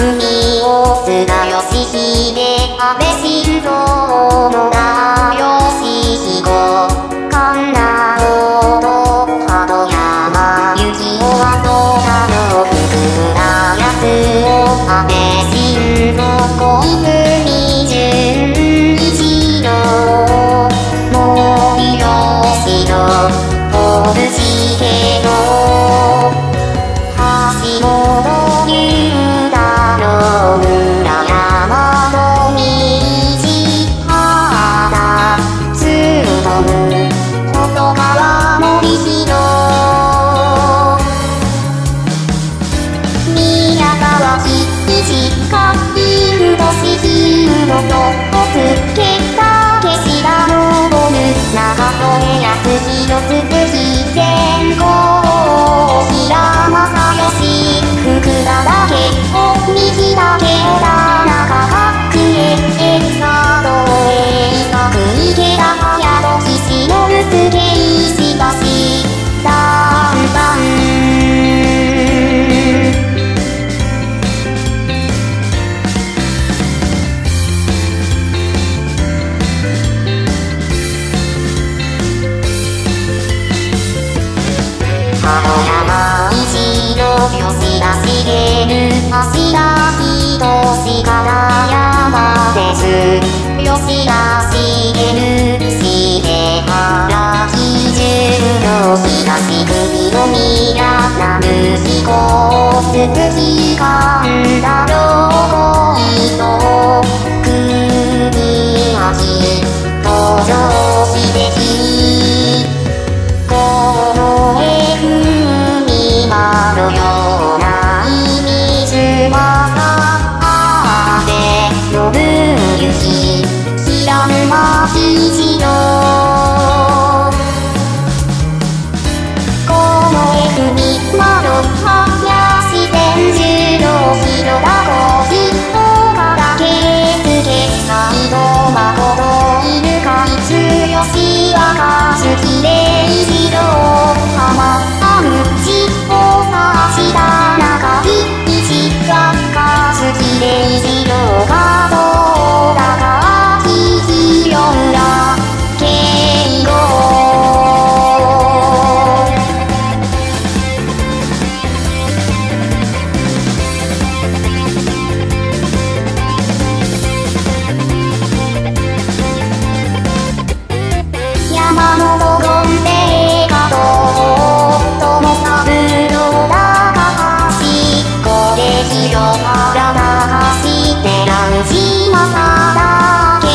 国を綱吉秀安倍晋三のしかいるのしひるのとこつけた山虹の星が茂る明日等しから山です吉が茂る後ろからしてランジマだけ。